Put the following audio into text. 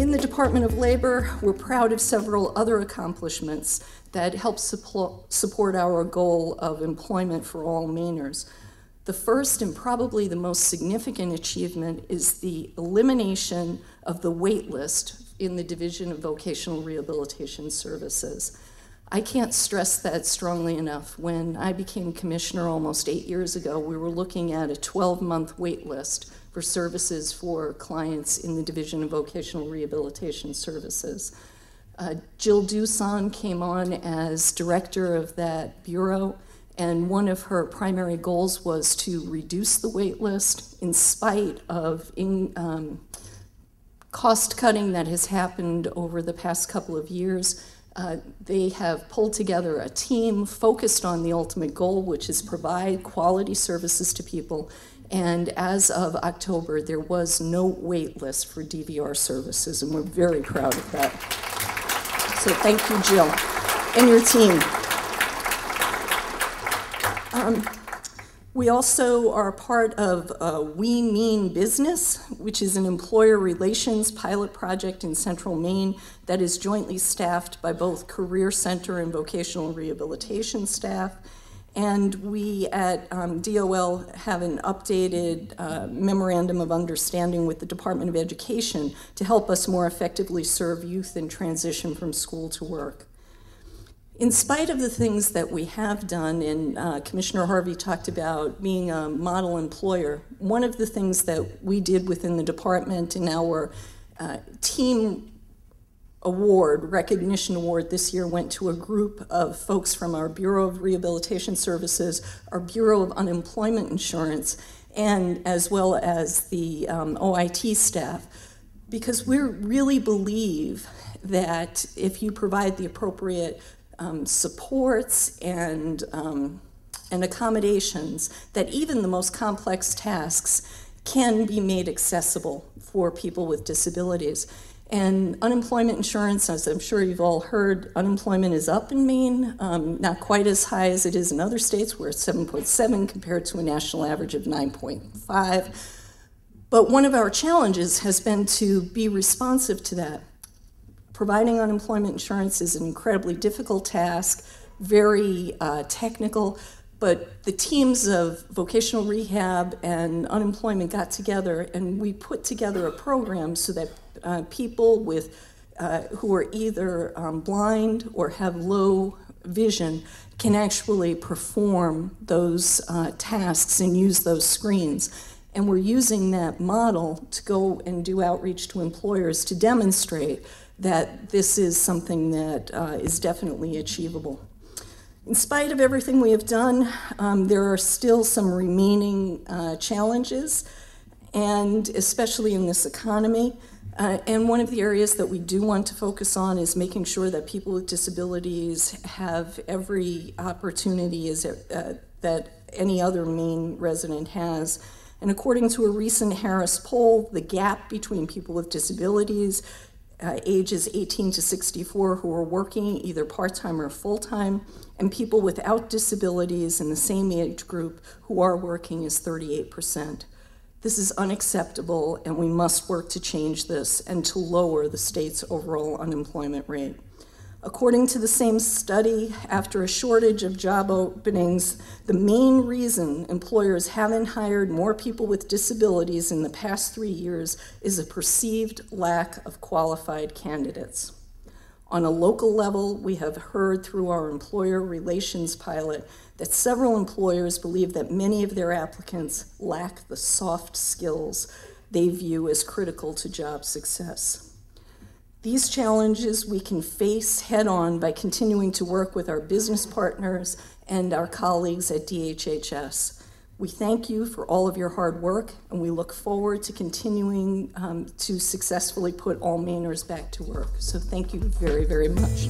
In the Department of Labor, we're proud of several other accomplishments that help support our goal of employment for all Mainers. The first and probably the most significant achievement is the elimination of the wait list in the Division of Vocational Rehabilitation Services. I can't stress that strongly enough. When I became commissioner almost eight years ago, we were looking at a 12 month wait list for services for clients in the Division of Vocational Rehabilitation Services. Uh, Jill Duson came on as director of that bureau, and one of her primary goals was to reduce the wait list in spite of in, um, cost cutting that has happened over the past couple of years. Uh, they have pulled together a team focused on the ultimate goal, which is provide quality services to people. And as of October, there was no wait list for DVR services, and we're very proud of that. So thank you, Jill, and your team. Um, we also are part of uh, We Mean Business, which is an employer relations pilot project in central Maine that is jointly staffed by both Career Center and vocational rehabilitation staff. And we at um, DOL have an updated uh, memorandum of understanding with the Department of Education to help us more effectively serve youth in transition from school to work. In spite of the things that we have done, and uh, Commissioner Harvey talked about being a model employer, one of the things that we did within the department in our uh, team award, recognition award this year went to a group of folks from our Bureau of Rehabilitation Services, our Bureau of Unemployment Insurance, and as well as the um, OIT staff, because we really believe that if you provide the appropriate um, supports and, um, and accommodations that even the most complex tasks can be made accessible for people with disabilities. And unemployment insurance, as I'm sure you've all heard, unemployment is up in Maine, um, not quite as high as it is in other states, where it's 7.7 compared to a national average of 9.5. But one of our challenges has been to be responsive to that. Providing unemployment insurance is an incredibly difficult task, very uh, technical, but the teams of vocational rehab and unemployment got together and we put together a program so that uh, people with uh, who are either um, blind or have low vision can actually perform those uh, tasks and use those screens. And we're using that model to go and do outreach to employers to demonstrate that this is something that uh, is definitely achievable. In spite of everything we have done, um, there are still some remaining uh, challenges, and especially in this economy. Uh, and one of the areas that we do want to focus on is making sure that people with disabilities have every opportunity as, uh, that any other Maine resident has. And according to a recent Harris poll, the gap between people with disabilities uh, ages 18 to 64 who are working either part time or full time, and people without disabilities in the same age group who are working is 38%. This is unacceptable, and we must work to change this and to lower the state's overall unemployment rate. According to the same study, after a shortage of job openings, the main reason employers haven't hired more people with disabilities in the past three years is a perceived lack of qualified candidates. On a local level, we have heard through our employer relations pilot that several employers believe that many of their applicants lack the soft skills they view as critical to job success. These challenges we can face head on by continuing to work with our business partners and our colleagues at DHHS. We thank you for all of your hard work, and we look forward to continuing um, to successfully put all Mainers back to work. So thank you very, very much.